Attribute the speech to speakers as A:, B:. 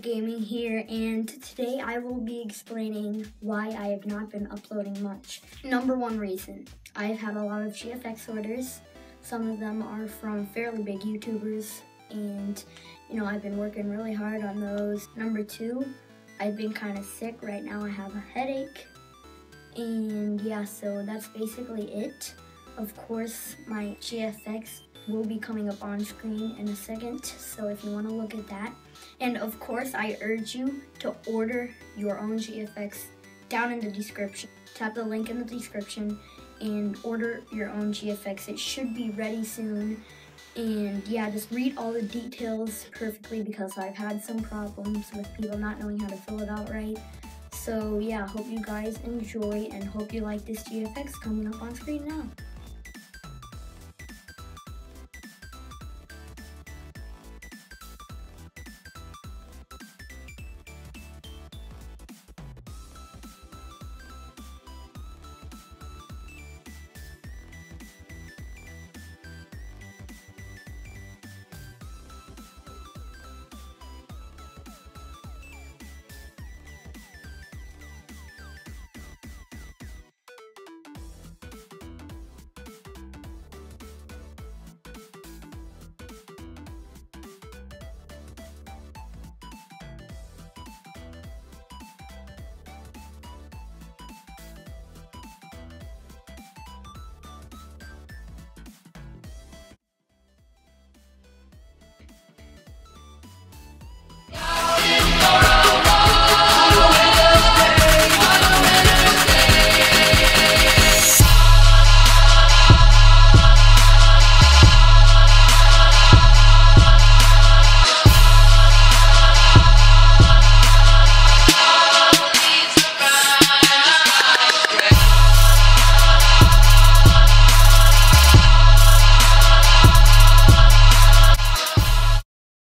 A: Gaming here, and today I will be explaining why I have not been uploading much. Number one reason I've had a lot of GFX orders. Some of them are from fairly big YouTubers, and you know, I've been working really hard on those. Number two, I've been kind of sick. Right now, I have a headache, and yeah, so that's basically it. Of course, my GFX will be coming up on screen in a second, so if you want to look at that. And of course, I urge you to order your own GFX down in the description. Tap the link in the description and order your own GFX. It should be ready soon. And yeah, just read all the details perfectly because I've had some problems with people not knowing how to fill it out right. So yeah, hope you guys enjoy and hope you like this GFX coming up on screen now.